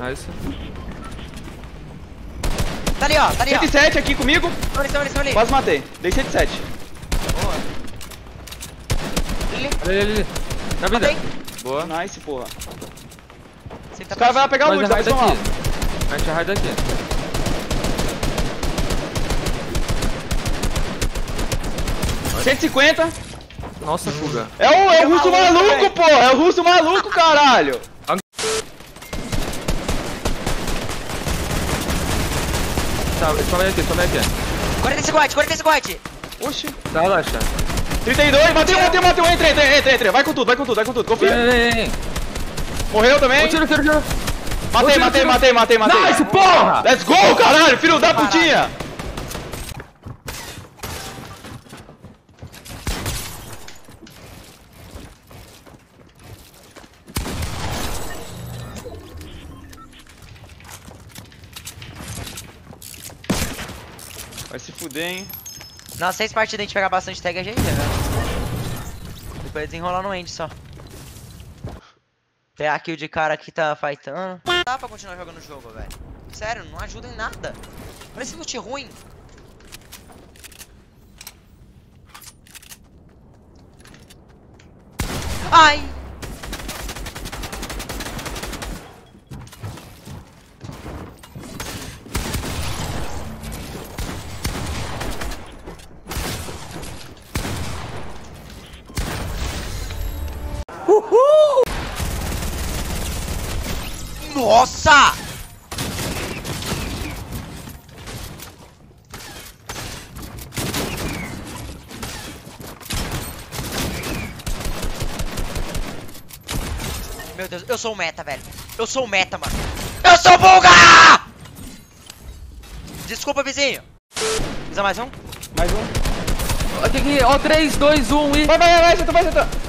Nice. Tá ali, ó. Tá ali, ó. 107 aqui comigo. Estão ali, estão ali, estão ali. Quase matei. Dei 107. Boa. Ele. Ali, ali, ali. Na vida. Matei. Boa. Nice, porra. Você tá Os caras vão pegar o loot, a vai raid somar. aqui. A a raid aqui. ó. 150. Nossa, fuga. É o, é o russo maluco, pô. É o russo maluco, caralho. Tá, toma aqui, toma aqui. 45 white, 45 white. Oxi. Tá, relaxa. 32. Matei, matei, matei. Entra, entra, entra, entra. Vai com tudo, vai com tudo, vai com tudo. Confia. vem, vem, vem. Morreu também. Tiro, tiro, tiro. Matei, tiro, matei, tiro. matei, matei, matei. Nice, porra! Let's go, caralho. Filho da putinha. Vai se fuder, hein. Nossa, seis partidas a gente pegar bastante tag a gente, velho. Depois desenrolar no end só. Tem a kill de cara que tá fightando. Não dá pra continuar jogando o jogo, velho. Sério, não ajuda em nada. Olha esse loot ruim. Ai! Nossa! Meu Deus, eu sou o meta, velho. Eu sou o meta, mano. Eu sou o Bulga! Desculpa, vizinho. Precisa mais um? Mais um. Aqui. Ó, 3, 2, 1 e... Vai, vai, vai, senta, vai, senta.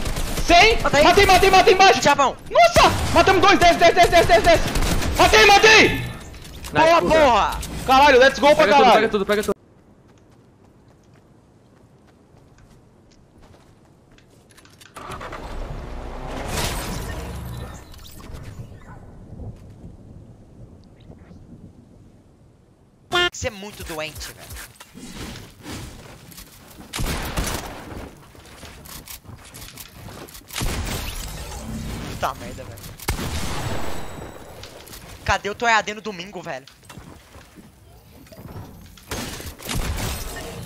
100. Matei. Matei, matei, matei embaixo. Chavão. Nossa! Matamos dois, desce, desce, desce, desce, desce. Matei, matei! Nice, Boa, fuga. porra! Caralho, let's go pra Pega tudo, pega caralho. tudo, pega tudo. Você é muito doente, velho. Puta merda, velho. Cadê o teu EAD no domingo, velho?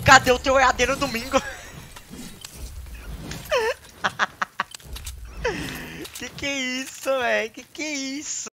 Cadê o teu EAD no domingo? que que é isso, velho? Que que é isso?